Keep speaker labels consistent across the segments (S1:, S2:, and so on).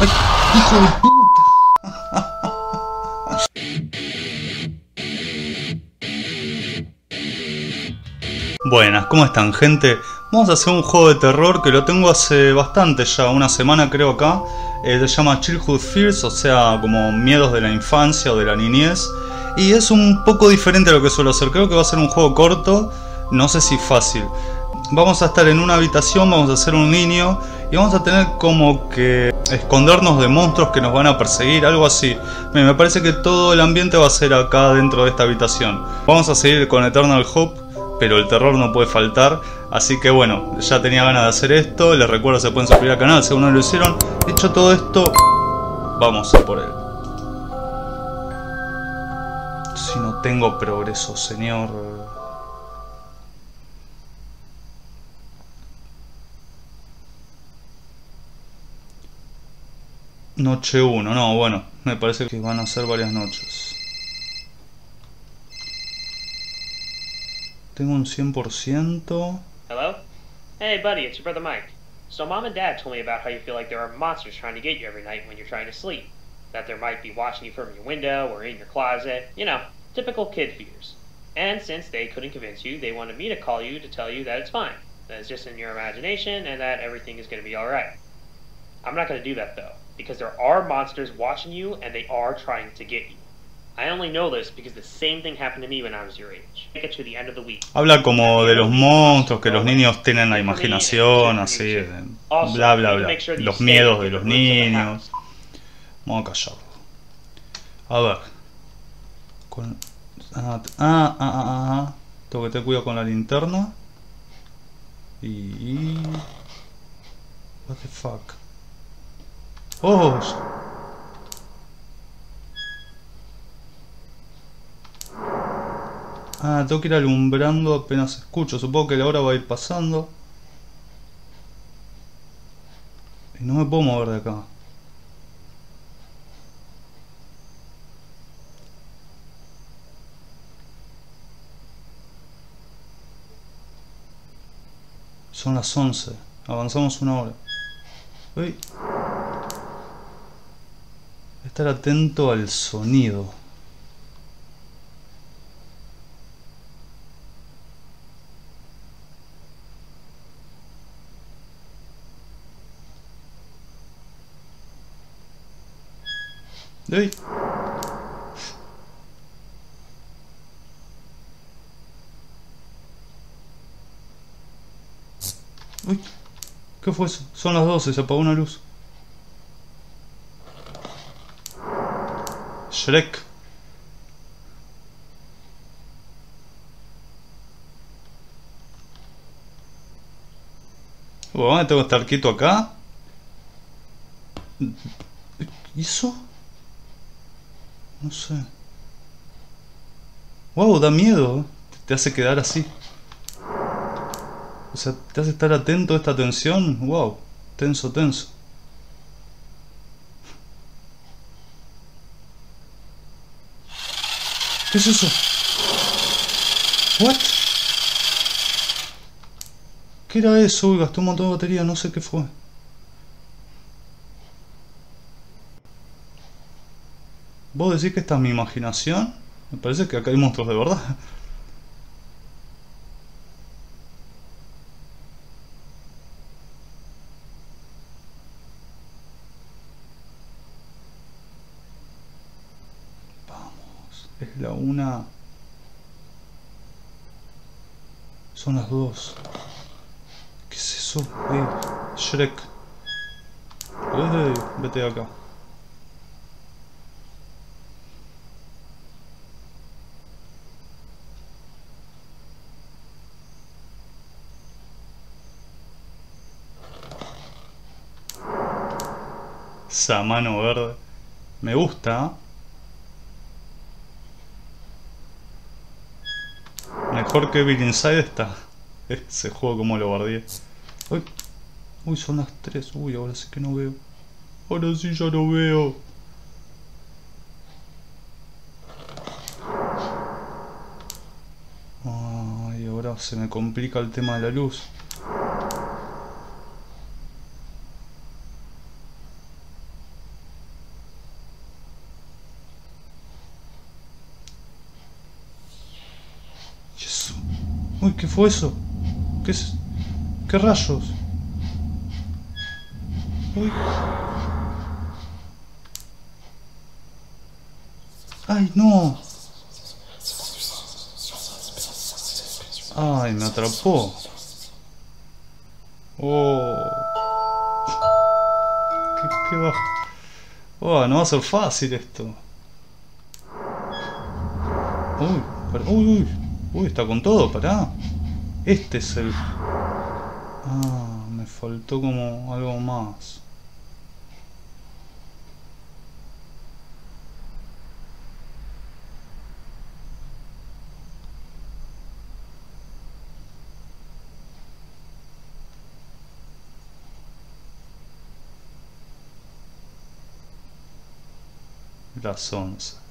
S1: ¡Ay! ¡Hijo de puta! Buenas, ¿cómo están gente? Vamos a hacer un juego de terror que lo tengo hace bastante ya, una semana creo acá. Eh, se llama Childhood Fears, o sea, como miedos de la infancia o de la niñez. Y es un poco diferente a lo que suelo hacer. Creo que va a ser un juego corto, no sé si fácil. Vamos a estar en una habitación, vamos a hacer un niño y vamos a tener como que escondernos de monstruos que nos van a perseguir, algo así. Me parece que todo el ambiente va a ser acá dentro de esta habitación. Vamos a seguir con Eternal Hope pero el terror no puede faltar. Así que bueno, ya tenía ganas de hacer esto. Les recuerdo se pueden suscribir al canal si aún no lo hicieron. Dicho todo esto, vamos a por él. Si no tengo progreso, señor. Noche 1, no, bueno, me parece que van a ser varias noches. Tengo un 100%.
S2: Hello? Hey, buddy, it's your brother Mike. So, mom and dad told me about how you feel like there are monsters trying to get you every night when you're trying to sleep. That there might be watching you from your window or in your closet. You know, typical kid fears. And since they couldn't convince you, they wanted me to call you to tell you that it's fine. That it's just in your imagination and that everything is going to be alright. I'm not going to do that though, because there are monsters watching you and they are trying to get you. I only know this because the same thing happened to me when I was your age. Make it to the end of the week.
S1: Habla como de los monstruos, que los niños tienen la imaginación, así, bla bla bla. Los miedos de los niños. Vamos a callarlo. A ver. Con... Ah, ah, ah, ah, ah. Tengo que tener cuidado con la linterna. Y... What the fuck. Oh, Ah, tengo que ir alumbrando apenas escucho. Supongo que la hora va a ir pasando. Y no me puedo mover de acá. Son las 11. Avanzamos una hora. Uy. Estar atento al sonido. Uy. Uy. ¿Qué fue eso? Son las 12, se apagó una luz. Shrek. Bueno, tengo que estar quieto acá. ¿Y eso? No sé. Wow, da miedo. Te hace quedar así. O sea, te hace estar atento a esta tensión. Wow, tenso, tenso. ¿Qué es eso? ¿What? ¿Qué era eso? Uy, gasté un montón de batería, no sé qué fue. ¿Vos decís que esta es mi imaginación? Me parece que acá hay monstruos de verdad. Vamos, es la una... Son las dos. ¿Qué es eso? Shrek. vete acá. Esa mano verde. Me gusta. Mejor que Bill Inside está. Ese juego como lo guardé. Uy. Uy, son las 3. Uy, ahora sí que no veo. Ahora sí ya no veo. Ay, ahora se me complica el tema de la luz. Uy, ¿qué fue eso? ¿Qué es? ¿Qué rayos? Uy. ¡Ay, no! ¡Ay, me atrapó! ¡Oh! ¿Qué, qué va? ¡Oh, no va a ser fácil esto! ¡Uy! ¡Uy, uy! ¡Uy, está con todo! ¡Pará! Este es el... Ah, me faltó como algo más. las once.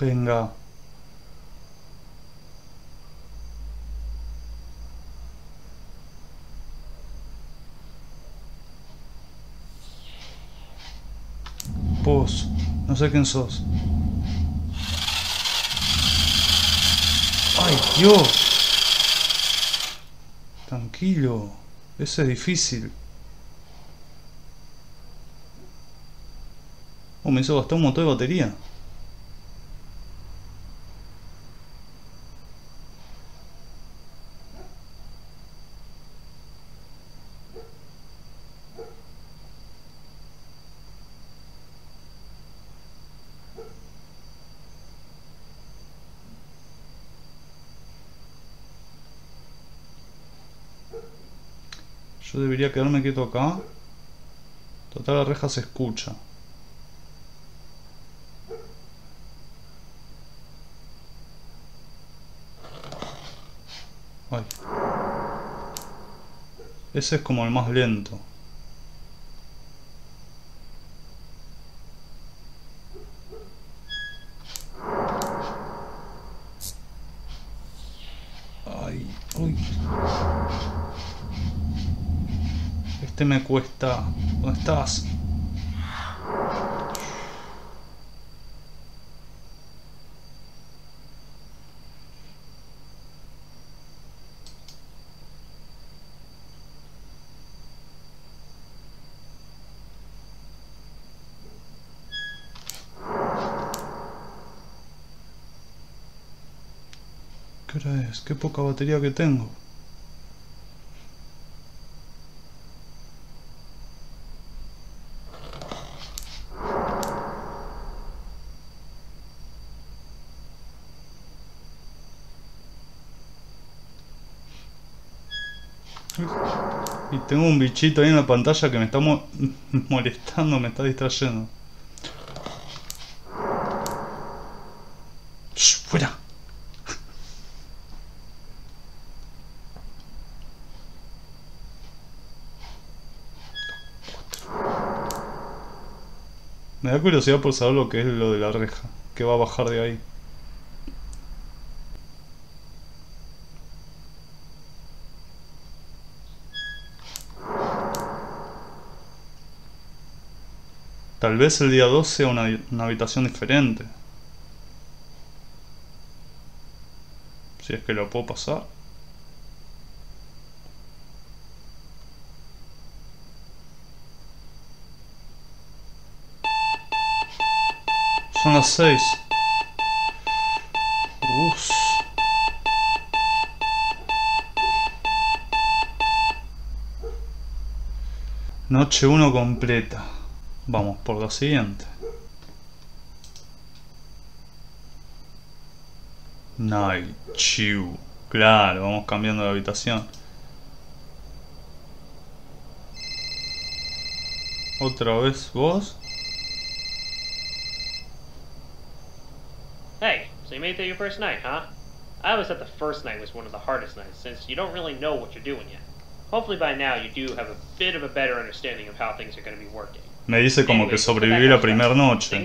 S1: Venga. Vos, no sé quién sos. ¡Ay, Dios! Tranquilo, eso es difícil. Oh, me hizo gastar un montón de batería. Debería quedarme quieto acá. Total la reja se escucha. Ay. Ese es como el más lento. Ay, uy. Este me cuesta. ¿Dónde estás? ¿Qué hora es? Qué poca batería que tengo. Y tengo un bichito ahí en la pantalla que me está molestando, me está distrayendo. Shh, ¡Fuera! Me da curiosidad por saber lo que es lo de la reja, que va a bajar de ahí. Tal vez el día 2 sea una, habitación diferente. Si es que lo puedo pasar. Son las 6. Uf. Noche 1 completa. Vamos por lo siguiente. Night Chew. Claro, vamos cambiando de habitación. ¿Otra vez vos?
S2: Hey, so you made it your first night, huh? I always thought the first night was one of the hardest nights, since you don't really know what you're doing yet. Hopefully by now you do have a bit of a better understanding of how things are going to be working.
S1: Me dice como que sobreviví la primera noche.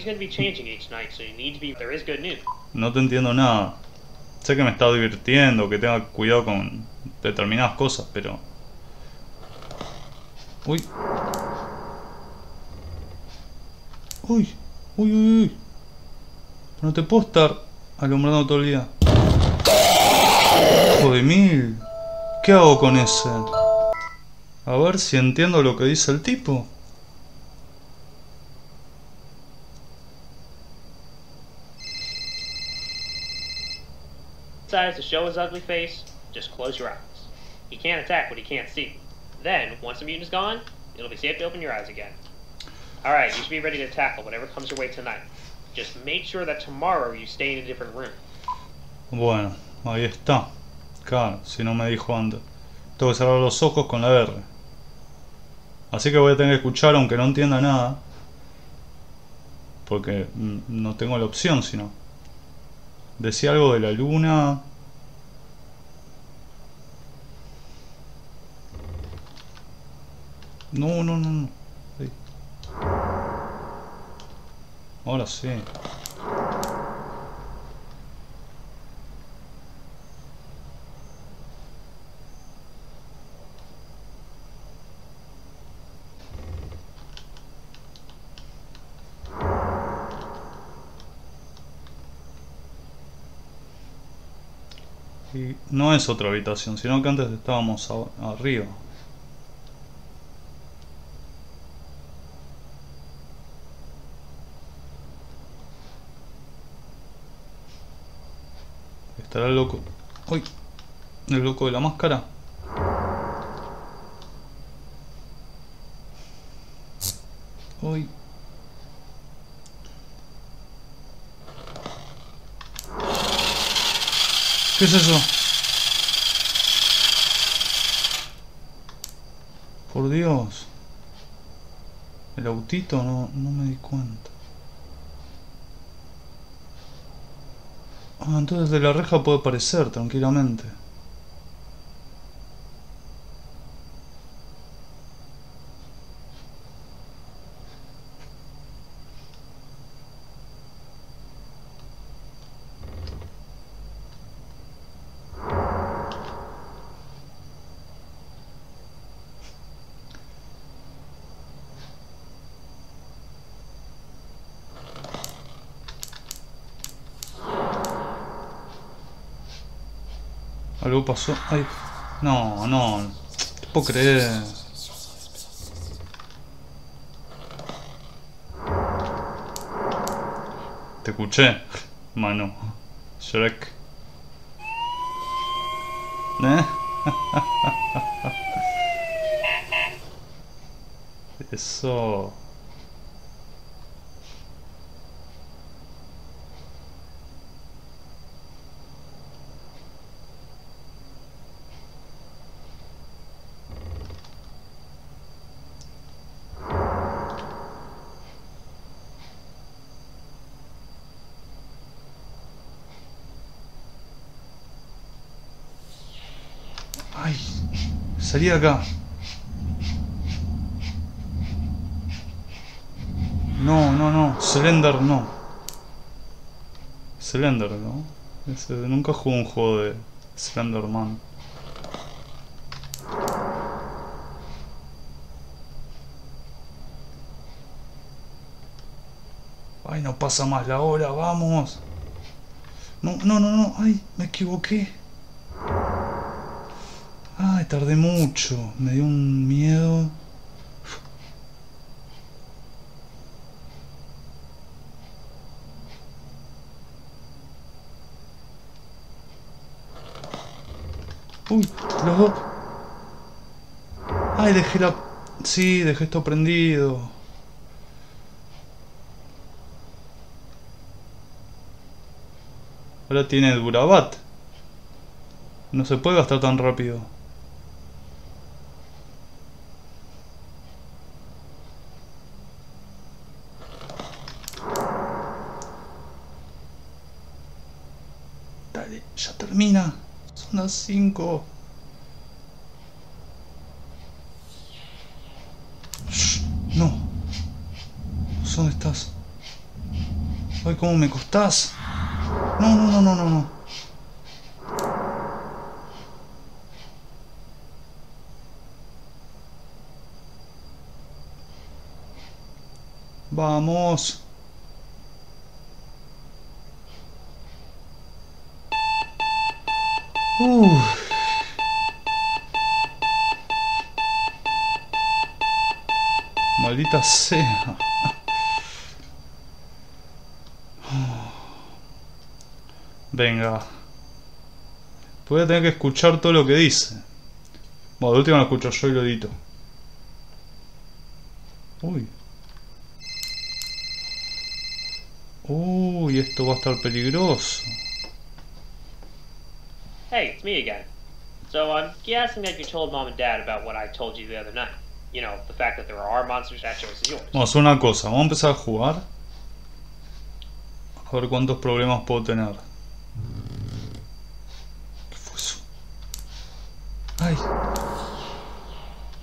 S1: No te entiendo nada. Sé que me está divirtiendo, que tenga cuidado con determinadas cosas, pero... Uy. Uy, uy, uy, uy. No te puedo estar alumbrando todo el día. Hijo de mil. ¿Qué hago con ese? A ver si entiendo lo que dice el tipo.
S2: Decides to show his ugly face, just close your eyes. He can't attack what he can't see. Then, once the mutant is gone, it'll be safe to open your eyes again. You should be ready to tackle whatever comes your way tonight. Just make sure that tomorrow you stay in a different room.
S1: Bueno, ahí está. Claro, si no me dijo antes. Tengo que cerrar los ojos con la R. Así que voy a tener que escuchar aunque no entienda nada. Porque no tengo la opción, sino. Decía algo de la luna. No, no, no, no. Ahí. Ahora sí. Y no es otra habitación, sino que antes estábamos arriba. ¿Estará el loco? ¡Uy! ¿El loco de la máscara? ¡Uy! ¿Qué es eso? Dios. El autito no, no me di cuenta. Ah, entonces de la reja puede aparecer tranquilamente. Algo pasó. Ay. No, no. No puedo creer. Te escuché, mano. Shrek. ¿Eh? Eso. Ay, salí de acá. No, no, no. Slender no. Slender, ¿no? Ese, nunca jugué un juego de Slenderman. Ay, no pasa más la hora, vamos. No, no, no, no. Ay, me equivoqué. Tardé mucho. Me dio un miedo. Uy, los dos. Ay, dejé la Sí, dejé esto prendido. Ahora tiene Durabat. No se puede gastar tan rápido. Las 5. No. ¿Dónde estás? Ay, cómo me costás. No, no, no, no, no, no. Vamos. Uf. Maldita sea. Venga. Voy a tener que escuchar todo lo que dice. Bueno, de última lo escucho yo y lo edito. Uy. Uy, esto va a estar peligroso.
S2: Hey, it's me again. So, I'm guessing that you told mom and dad about what I told you the other night. You know, the fact that there are monsters that is yours.
S1: Vamos una cosa, vamos a empezar a jugar. A ver cuántos problemas puedo tener. ¿Qué fue eso? ¡Ay!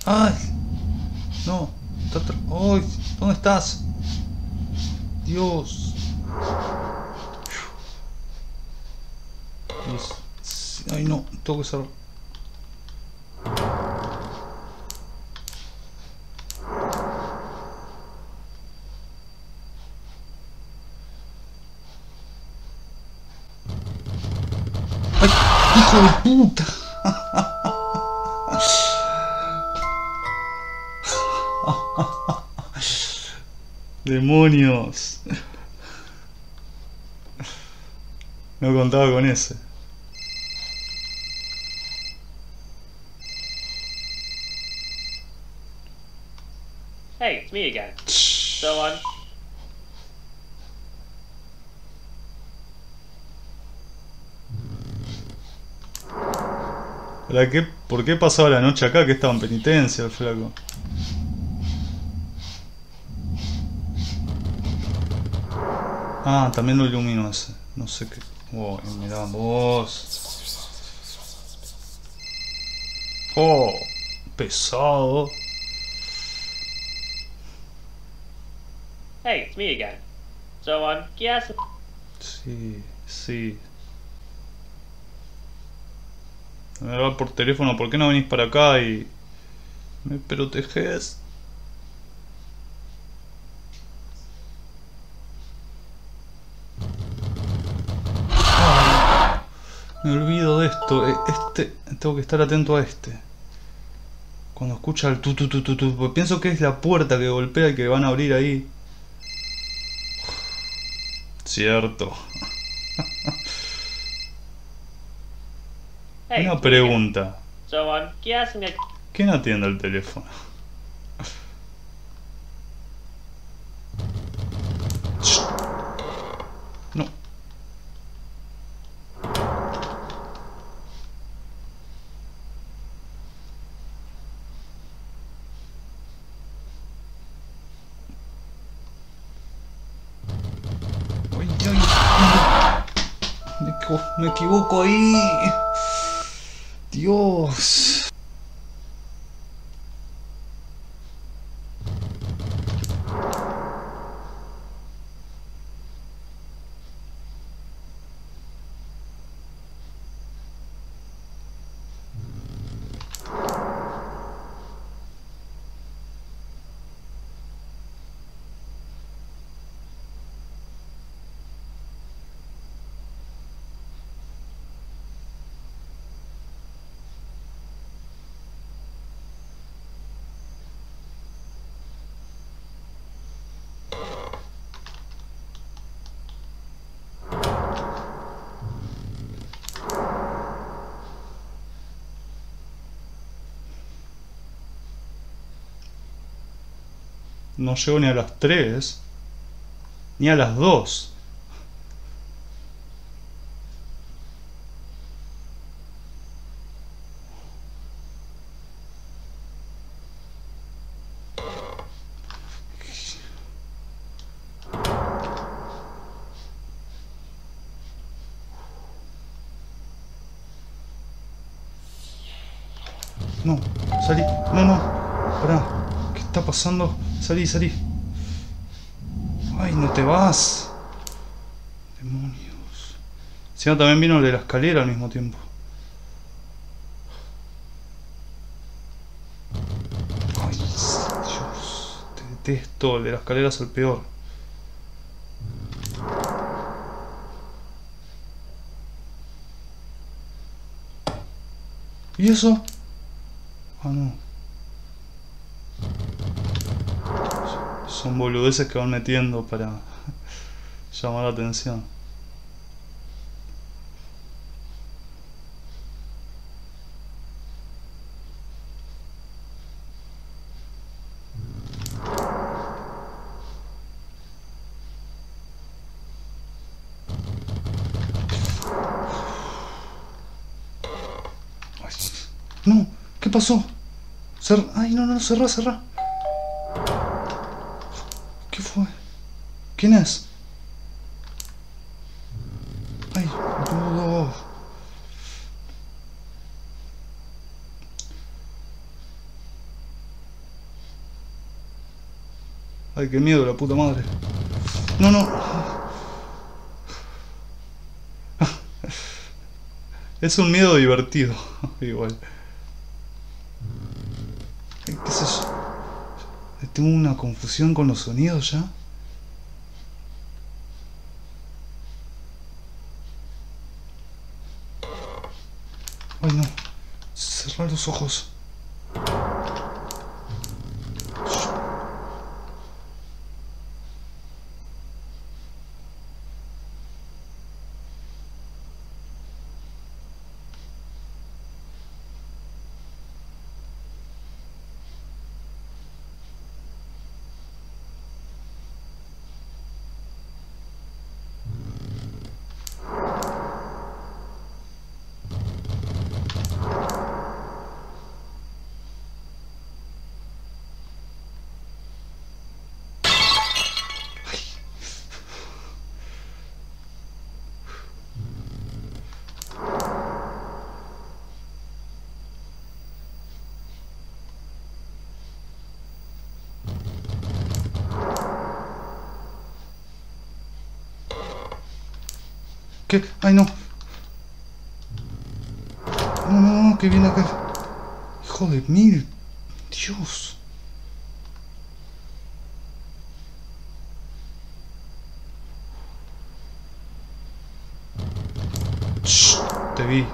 S1: ¡Ay! No. ¡Ay! ¿Dónde estás? Dios. Sí, Ay no, tengo que cerrar. ¡Ay! ¡Hijo de puta! ¡Demonios! No contaba con ese.
S2: Me again. So, I'm
S1: ¿Para qué? ¿Por qué pasaba la noche acá que estaba en penitencia el flaco? Ah, también lo ilumino ese. No sé qué. Oh, mirá vos. Oh, pesado.
S2: Hey, it's me again. So, I'm guessing
S1: Sí, sí. Me va por teléfono, ¿por qué no venís para acá y me proteges? Me olvido de esto. e- Este, tengo que estar atento a este. Cuando escucha el tu tu tu tu tu, porque pienso que es la puerta que golpea y que van a abrir ahí. Cierto.
S2: Hey,
S1: Una pregunta.
S2: That
S1: ¿Quién atiende el teléfono? Shh. No. Ay, ay, Me, equivo- me equivoco ahí. Dios. No llego ni a las 3. Ni a las 2. No, salí. No, no. Pará. ¿Qué está pasando? Salí, salí. Ay, no te vas. Demonios. Si no, también vino el de la escalera al mismo tiempo. Ay, Dios. Te detesto. El de la escalera es el peor. ¿Y eso? Ah, no. Son boludeces que van metiendo para llamar la atención. No, ¿qué pasó? Cer- Ay, no, no, cerrá, cerrá. ¿Quién es? Ay, boludo. Ay, qué miedo, la puta madre. No, no. Es un miedo divertido, igual. ¿Qué es eso? Tengo una confusión con los sonidos ya. Ay no. Cerrar los ojos. Ay no. No, no, no, que viene acá. Hijo de mil. Dios. Te vi.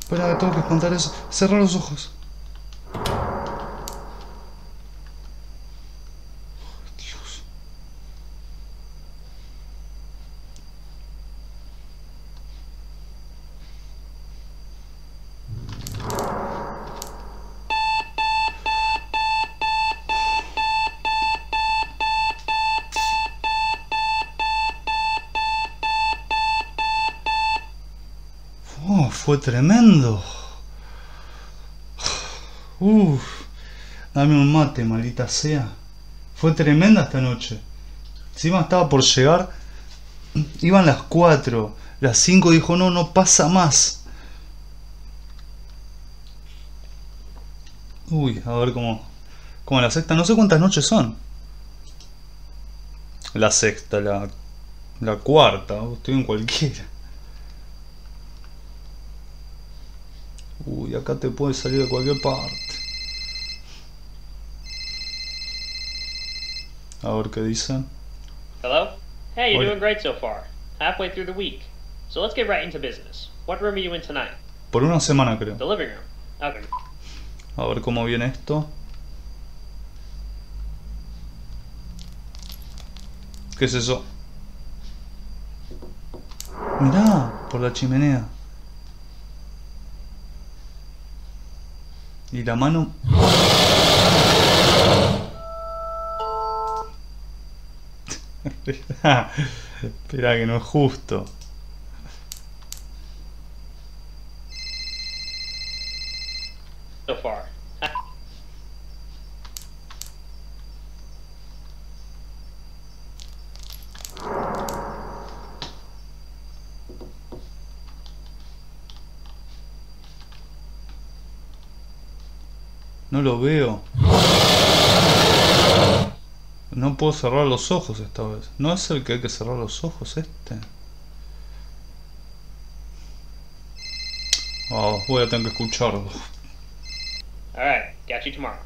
S1: Espera, tengo que espantar eso. Cerra los ojos. Dios. Oh, fue tremendo. Uf, dame un mate, maldita sea. Fue tremenda esta noche. Encima estaba por llegar. Iban las 4, las 5 dijo, no, no pasa más. Uy, a ver cómo... Como la sexta, no sé cuántas noches son. La sexta, la, la cuarta, estoy en cualquiera. Uy, acá te puede salir de cualquier parte. A ver qué dicen.
S2: Hello? Hey, you're
S1: Oi.
S2: doing great so far. Halfway through the week. So let's get right into business. What room are you in tonight?
S1: Por una semana creo.
S2: The living room. Okay.
S1: A ver cómo viene esto. ¿Qué es eso? Mirá, por la chimenea. Y la mano... Espera que no es justo.
S2: So far.
S1: No lo veo. No puedo cerrar los ojos esta vez. ¿No es el que hay que cerrar los ojos este? Oh, voy a tener que escucharlo.
S2: Alright, catch you tomorrow.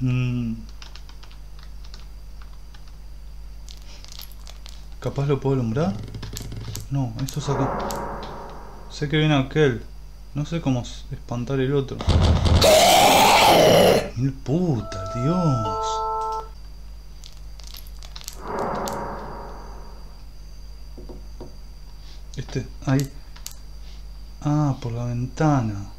S1: Mm. ¿Capaz lo puedo alumbrar? No, esto es acá. Sé que viene aquel. No sé cómo espantar el otro. Mil puta, Dios. Este, ahí. Ah, por la ventana.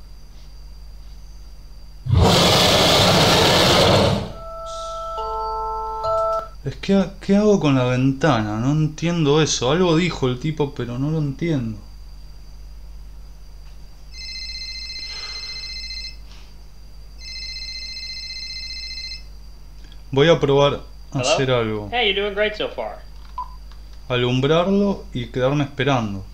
S1: Es que, ¿qué hago con la ventana? No entiendo eso. Algo dijo el tipo, pero no lo entiendo. Voy a probar a hacer algo.
S2: Hey, you're doing great so far.
S1: Alumbrarlo y quedarme esperando.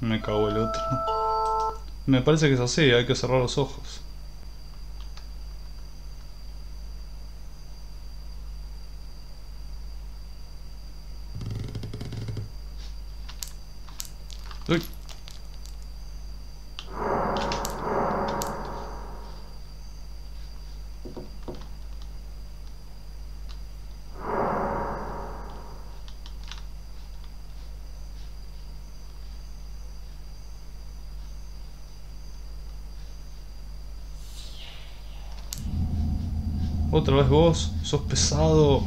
S1: Me cago el otro. Me parece que es así, hay que cerrar los ojos. Uy. Otra vez vos, sos pesado.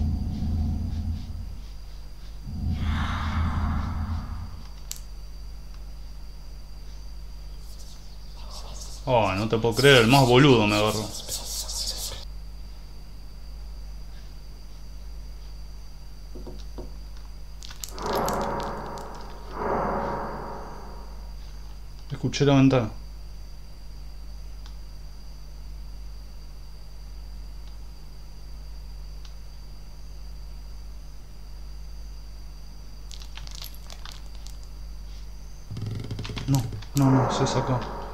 S1: Oh, no te puedo creer, el más boludo me agarró. Escuché la ventana. No, no, no, se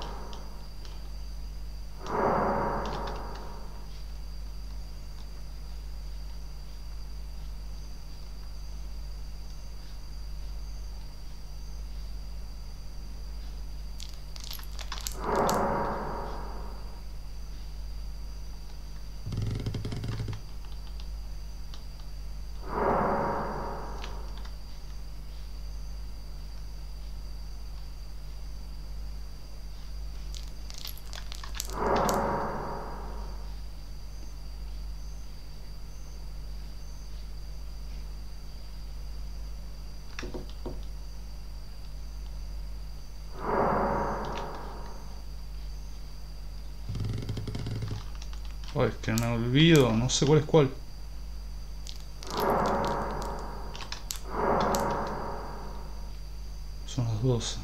S1: Ay, es que me olvido, no sé cuál es cuál. Son las 12.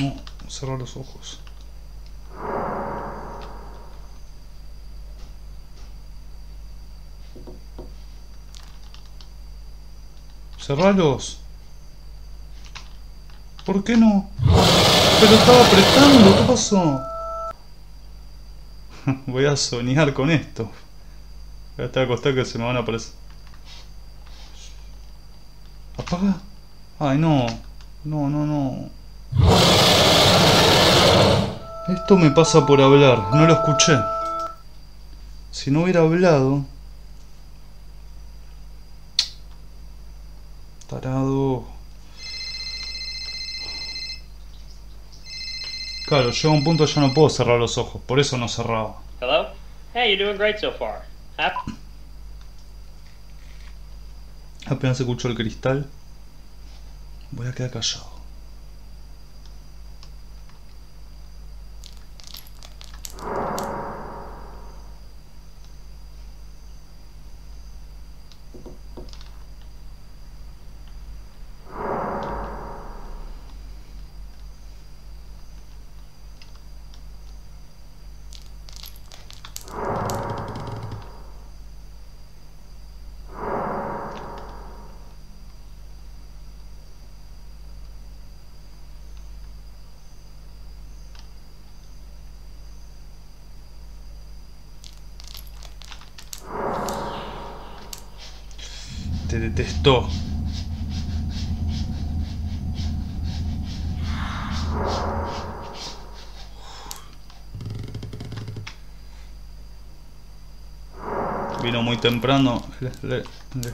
S1: No, cerrar los ojos. Cerralos. ¿Por qué no? Pero estaba apretando, ¿qué pasó? Voy a soñar con esto. Voy a estar acostado que se me van a aparecer. ¿Apaga? Ay, no. No, no, no. Esto me pasa por hablar, no lo escuché. Si no hubiera hablado... Tarado. Claro, llega un punto ya no puedo cerrar los ojos, por eso no cerraba.
S2: Hello? Hey, you're doing great so far. Hap-
S1: Apenas escucho el cristal, voy a quedar callado. Te detestó. Vino muy temprano. Le, le, le,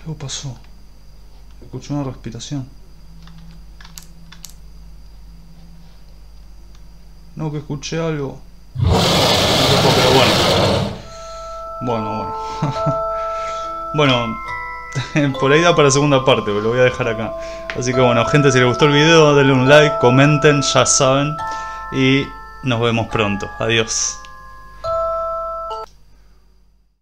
S1: Algo pasó. Escuché una respiración. No, que escuché algo. Pero bueno. Bueno, bueno. bueno, por ahí da para segunda parte, pero lo voy a dejar acá. Así que bueno, gente, si les gustó el video, denle un like, comenten, ya saben. Y nos vemos pronto. Adiós.